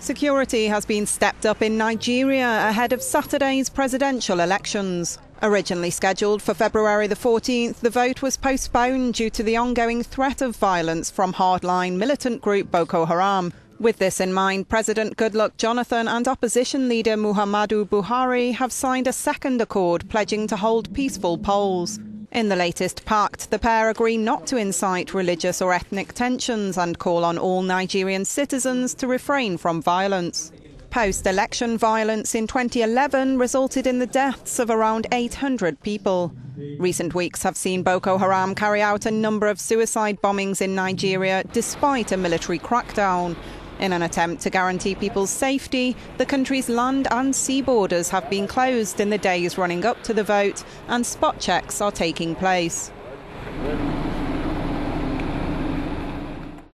Security has been stepped up in Nigeria ahead of Saturday's presidential elections. Originally scheduled for February the 14th, the vote was postponed due to the ongoing threat of violence from hardline militant group Boko Haram. With this in mind, President Goodluck Jonathan and opposition leader Muhammadu Buhari have signed a second accord pledging to hold peaceful polls. In the latest pact, the pair agree not to incite religious or ethnic tensions and call on all Nigerian citizens to refrain from violence. Post election violence in 2011 resulted in the deaths of around 800 people. Recent weeks have seen Boko Haram carry out a number of suicide bombings in Nigeria despite a military crackdown. In an attempt to guarantee people's safety, the country's land and sea borders have been closed in the days running up to the vote, and spot checks are taking place.